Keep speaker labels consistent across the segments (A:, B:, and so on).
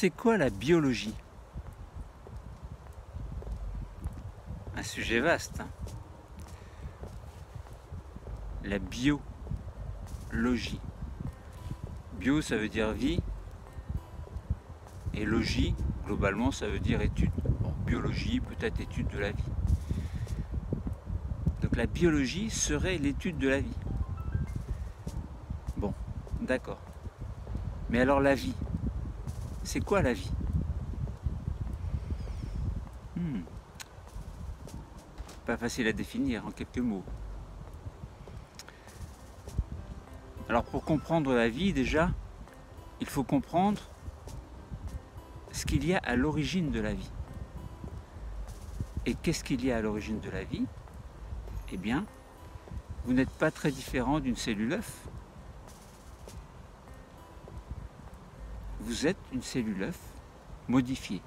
A: C'est quoi la biologie? Un sujet vaste. hein. la biologie. Bio, ça veut dire vie. Et logie, globalement, ça veut dire étude. Biologie, peut-être étude de la vie. Donc la biologie serait l'étude de la vie. Bon, d'accord. Mais alors la vie, c'est quoi la vie Hmm. Pas facile à définir en quelques mots. Alors pour comprendre la vie déjà, il faut comprendre ce qu'il y a à l'origine de la vie. Et qu'est-ce qu'il y a à l'origine de la vie? Eh bien, vous n'êtes pas très différent d'une cellule œuf. Vous êtes une cellule œuf modifiée.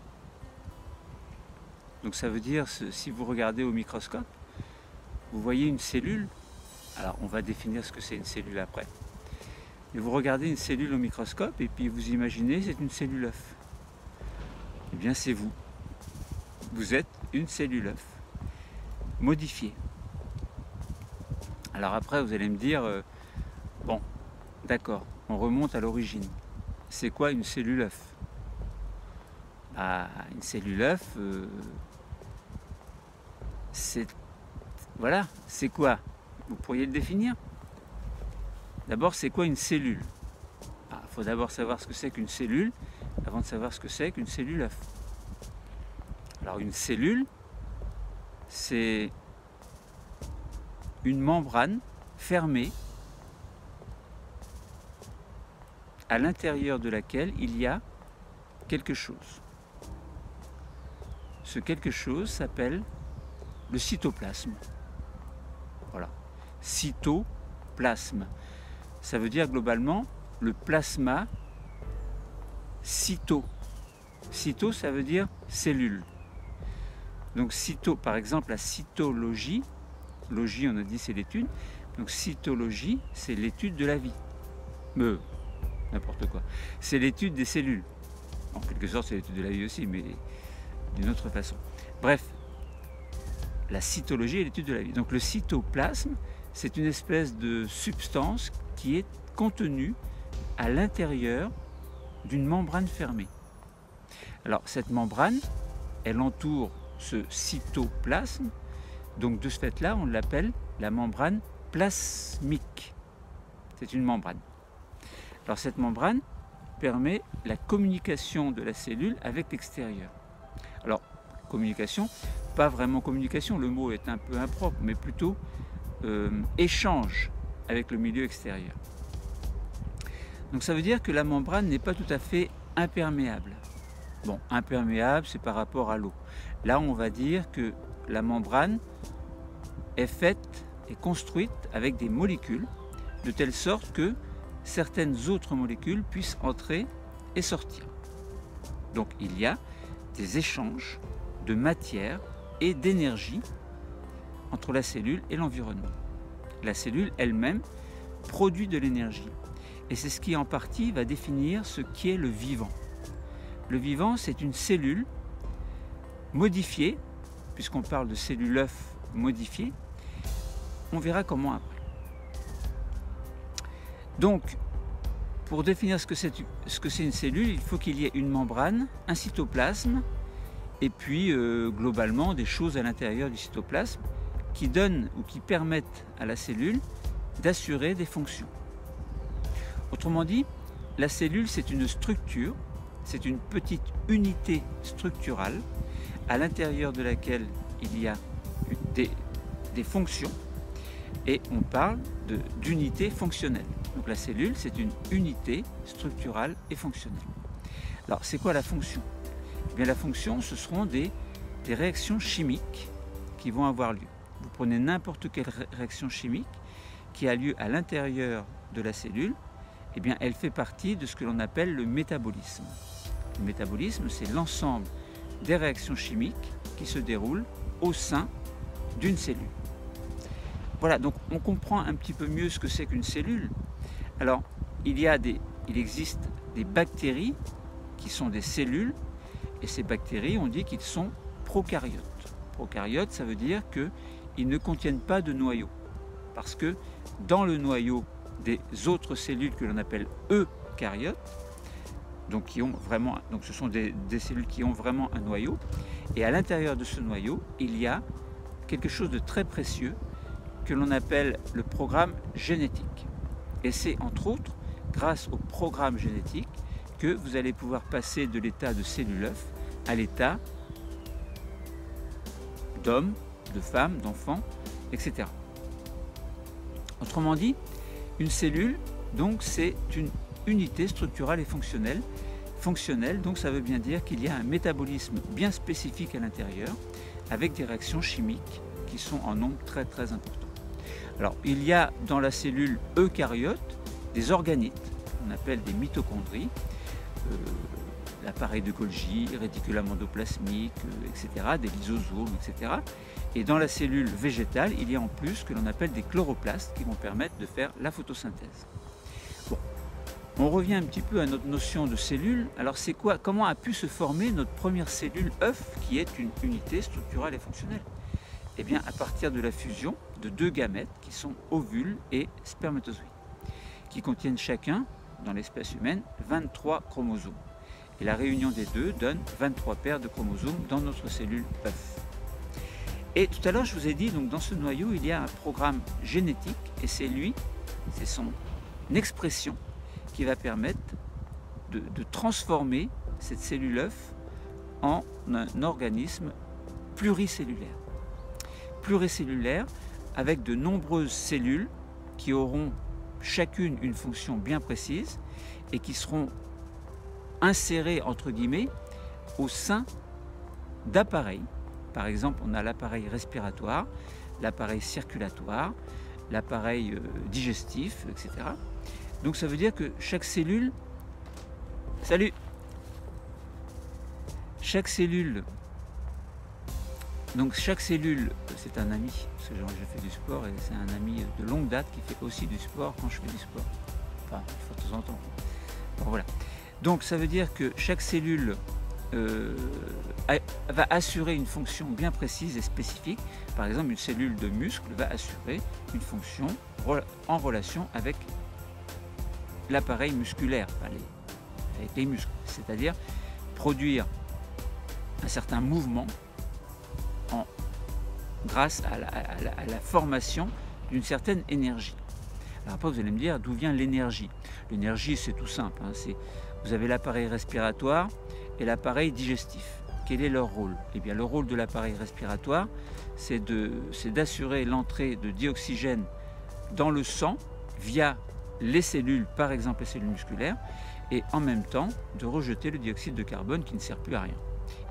A: Donc ça veut dire, si vous regardez au microscope, vous voyez une cellule. Alors on va définir ce que c'est une cellule après. Mais vous regardez une cellule au microscope et puis vous imaginez c'est une cellule œuf. Eh bien c'est vous. Vous êtes une cellule œuf modifiée. Alors après vous allez me dire, euh, bon, d'accord, on remonte à l'origine. C'est quoi une cellule œuf? Bah, Une cellule œuf, euh, c'est... Voilà, c'est quoi? Vous pourriez le définir? D'abord, c'est quoi une cellule? Il faut d'abord savoir ce que c'est qu'une cellule avant de savoir ce que c'est qu'une cellule œuf. Alors une cellule, c'est une membrane fermée à l'intérieur de laquelle il y a quelque chose. Ce quelque chose s'appelle le cytoplasme. Voilà. Cytoplasme. Ça veut dire globalement le plasma cyto. Cyto, ça veut dire cellule. Donc cyto, par exemple, la cytologie, logie, on a dit c'est l'étude. Donc cytologie, c'est l'étude de la vie. N'importe quoi. C'est l'étude des cellules. En quelque sorte, c'est l'étude de la vie aussi, mais d'une autre façon. Bref, la cytologie est l'étude de la vie. Donc le cytoplasme, c'est une espèce de substance qui est contenue à l'intérieur d'une membrane fermée. Alors cette membrane, elle entoure ce cytoplasme, donc de ce fait-là, on l'appelle la membrane plasmique. C'est une membrane. Alors cette membrane permet la communication de la cellule avec l'extérieur. Alors communication, pas vraiment communication, le mot est un peu impropre, mais plutôt euh, échange avec le milieu extérieur. Donc ça veut dire que la membrane n'est pas tout à fait imperméable. Bon, imperméable, c'est par rapport à l'eau. Là, on va dire que la membrane est faite et construite avec des molécules, de telle sorte que certaines autres molécules puissent entrer et sortir. Donc il y a des échanges de matière et d'énergie entre la cellule et l'environnement. La cellule elle-même produit de l'énergie. Et c'est ce qui en partie va définir ce qui est le vivant. Le vivant, c'est une cellule modifiée, puisqu'on parle de cellule œuf modifiée. On verra comment après. Donc, pour définir ce que c'est une cellule, il faut qu'il y ait une membrane, un cytoplasme, et puis euh, globalement des choses à l'intérieur du cytoplasme qui donnent ou qui permettent à la cellule d'assurer des fonctions. Autrement dit, la cellule, c'est une structure, c'est une petite unité structurale à l'intérieur de laquelle il y a des, des fonctions et on parle d'unité fonctionnelle. Donc la cellule, c'est une unité structurale et fonctionnelle. Alors, c'est quoi la fonction? Eh bien, la fonction, ce seront des, réactions chimiques qui vont avoir lieu. Vous prenez n'importe quelle ré- réaction chimique qui a lieu à l'intérieur de la cellule, eh bien, elle fait partie de ce que l'on appelle le métabolisme. Le métabolisme, c'est l'ensemble des réactions chimiques qui se déroulent au sein d'une cellule. Voilà, donc on comprend un petit peu mieux ce que c'est qu'une cellule. Alors, il, existe des bactéries qui sont des cellules, et ces bactéries, on dit qu'ils sont prokaryotes. Prokaryotes, ça veut dire qu'ils ne contiennent pas de noyau. Parce que dans le noyau des autres cellules que l'on appelle eucaryotes, donc, ce sont des cellules qui ont vraiment un noyau, et à l'intérieur de ce noyau, il y a quelque chose de très précieux que l'on appelle le programme génétique. Et c'est entre autres grâce au programme génétique que vous allez pouvoir passer de l'état de cellule œuf à l'état d'homme, de femme, d'enfant, etc. Autrement dit, une cellule, donc, c'est une unité structurale et fonctionnelle. Fonctionnelle, donc ça veut bien dire qu'il y a un métabolisme bien spécifique à l'intérieur, avec des réactions chimiques qui sont en nombre très très important. Alors, il y a dans la cellule eucaryote des organites, qu'on appelle des mitochondries, euh, l'appareil de Golgi, réticulum endoplasmique, euh, etc., des lysosomes, etc. Et dans la cellule végétale, il y a en plus ce que l'on appelle des chloroplastes qui vont permettre de faire la photosynthèse. Bon. On revient un petit peu à notre notion de cellule. Alors c'est quoi Comment a pu se former notre première cellule œuf qui est une unité structurelle et fonctionnelle? Eh bien à partir de la fusion de deux gamètes qui sont ovules et spermatozoïdes, qui contiennent chacun, dans l'espèce humaine, 23 chromosomes. Et la réunion des deux donne 23 paires de chromosomes dans notre cellule œuf. Et tout à l'heure, je vous ai dit, donc dans ce noyau, il y a un programme génétique, et c'est lui, c'est son expression qui va permettre de, de transformer cette cellule œuf en un organisme pluricellulaire. Pluricellulaire avec de nombreuses cellules qui auront chacune une fonction bien précise et qui seront insérées entre guillemets au sein d'appareils. Par exemple, on a l'appareil respiratoire, l'appareil circulatoire, l'appareil euh, digestif, etc. Donc ça veut dire que chaque cellule, salut, chaque cellule donc chaque cellule, c'est un ami, parce que j'ai fait du sport et c'est un ami de longue date qui fait aussi du sport quand je fais du sport. Enfin, de temps en temps. voilà. Donc ça veut dire que chaque cellule euh, va assurer une fonction bien précise et spécifique. Par exemple, une cellule de muscle va assurer une fonction en relation avec l'appareil musculaire, avec les muscles, c'est-à-dire produire un certain mouvement grâce à la, formation d'une certaine énergie. Alors après, vous allez me dire d'où vient l'énergie? L'énergie, c'est tout simple. Hein, vous avez l'appareil respiratoire et l'appareil digestif. Quel est leur rôle? Eh bien, le rôle de l'appareil respiratoire, c'est d'assurer l'entrée de dioxygène dans le sang via les cellules, par exemple les cellules musculaires, et en même temps de rejeter le dioxyde de carbone qui ne sert plus à rien.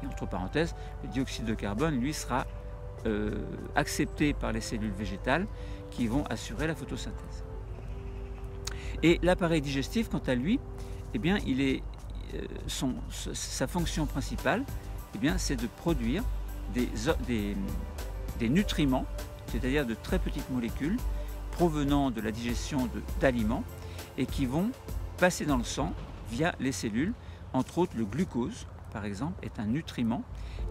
A: Et entre parenthèses, le dioxyde de carbone, lui, sera euh, accepté par les cellules végétales qui vont assurer la photosynthèse. Et l'appareil digestif, quant à lui, eh bien, il est, euh, sa fonction principale, eh bien, c'est de produire des, des, des nutriments, c'est-à-dire de très petites molécules provenant de la digestion d'aliments et qui vont passer dans le sang via les cellules. Entre autres, le glucose, par exemple, est un nutriment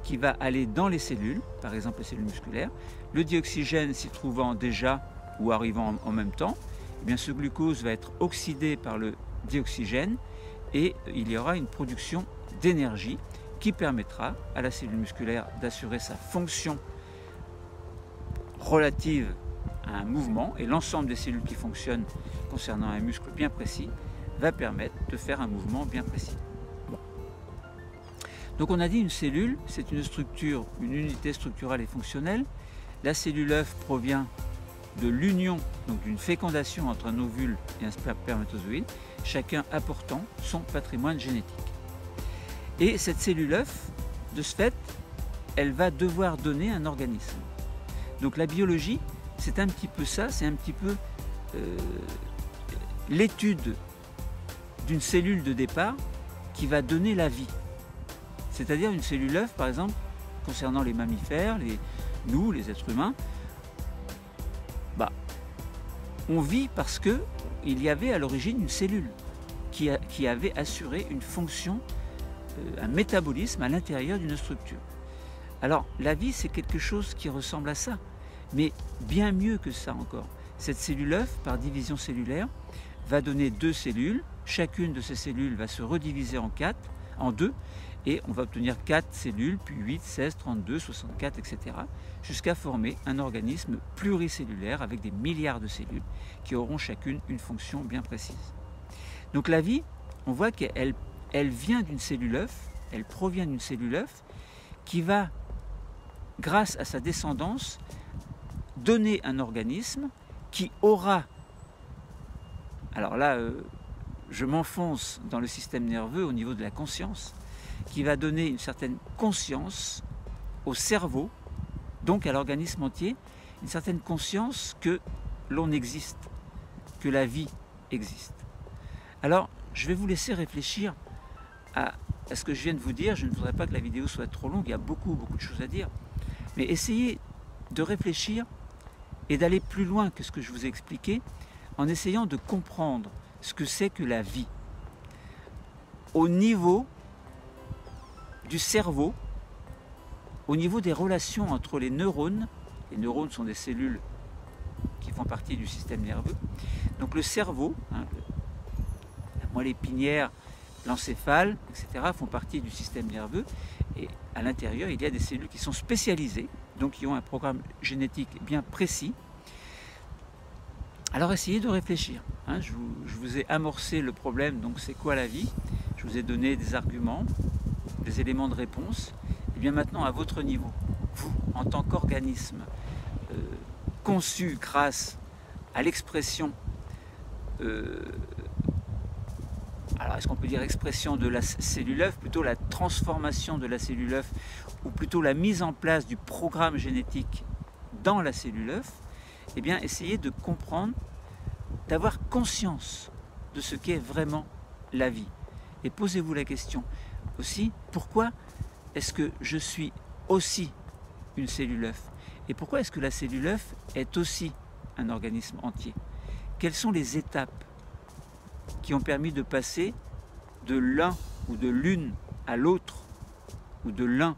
A: qui va aller dans les cellules, par exemple les cellules musculaires. Le dioxygène s'y trouvant déjà ou arrivant en même temps, eh bien ce glucose va être oxydé par le dioxygène et il y aura une production d'énergie qui permettra à la cellule musculaire d'assurer sa fonction relative à un mouvement et l'ensemble des cellules qui fonctionnent concernant un muscle bien précis va permettre de faire un mouvement bien précis. Donc on a dit une cellule, c'est une structure, une unité structurelle et fonctionnelle. La cellule œuf provient de l'union, donc d'une fécondation entre un ovule et un spermatozoïde, chacun apportant son patrimoine génétique. Et cette cellule œuf, de ce fait, elle va devoir donner un organisme. Donc la biologie, c'est un petit peu ça, c'est un petit peu euh, l'étude d'une cellule de départ qui va donner la vie. C'est-à-dire une cellule œuf, par exemple, concernant les mammifères, les, nous, les êtres humains, bah, on vit parce que il y avait à l'origine une cellule qui, qui, avait assuré une fonction un métabolisme à l'intérieur d'une structure. Alors la vie, c'est quelque chose qui ressemble à ça, mais bien mieux que ça encore. Cette cellule œuf, par division cellulaire, va donner deux cellules. Chacune de ces cellules va se rediviser en quatre, en deux, et on va obtenir 4 cellules, puis 8, 16, 32, 64, etc., jusqu'à former un organisme pluricellulaire avec des milliards de cellules qui auront chacune une fonction bien précise. Donc la vie, on voit qu'elle elle vient d'une cellule œuf, elle provient d'une cellule œuf qui va, grâce à sa descendance, donner un organisme qui aura, alors là, euh, je m'enfonce dans le système nerveux au niveau de la conscience, qui va donner une certaine conscience au cerveau, donc à l'organisme entier, une certaine conscience que l'on existe, que la vie existe. Alors, je vais vous laisser réfléchir à, ce que je viens de vous dire. Je ne voudrais pas que la vidéo soit trop longue, il y a beaucoup, beaucoup de choses à dire. Mais essayez de réfléchir et d'aller plus loin que ce que je vous ai expliqué en essayant de comprendre ce que c'est que la vie au niveau du cerveau au niveau des relations entre les neurones. Les neurones sont des cellules qui font partie du système nerveux. Donc le cerveau, hein, la moelle épinière, l'encéphale, etc., font partie du système nerveux. Et à l'intérieur, il y a des cellules qui sont spécialisées, donc qui ont un programme génétique bien précis. Alors essayez de réfléchir. Hein. je, vous, je, vous, ai amorcé le problème, donc c'est quoi la vie? Je vous ai donné des arguments, éléments de réponse, et bien maintenant à votre niveau, vous, en tant qu'organisme euh, conçu grâce à l'expression, euh, alors est-ce qu'on peut dire expression de la cellule œuf, plutôt la transformation de la cellule œuf, ou plutôt la mise en place du programme génétique dans la cellule œuf, eh bien essayez de comprendre, d'avoir conscience de ce qu'est vraiment la vie. Et posez-vous la question, aussi pourquoi est-ce que je suis aussi une cellule œuf Et pourquoi est-ce que la cellule œuf est aussi un organisme entier Quelles sont les étapes qui ont permis de passer de l'un ou de l'une à l'autre ou de l'un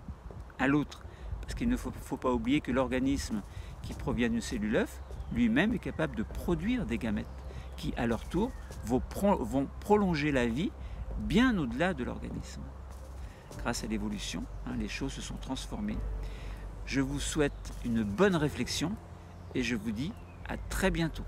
A: à l'autre Parce qu'il ne faut, faut, pas oublier que l'organisme qui provient d'une cellule œuf lui-même est capable de produire des gamètes qui, à leur tour, vont, vont prolonger la vie bien au-delà de l'organisme grâce à l'évolution, hein, les choses se sont transformées. Je vous souhaite une bonne réflexion et je vous dis à très bientôt.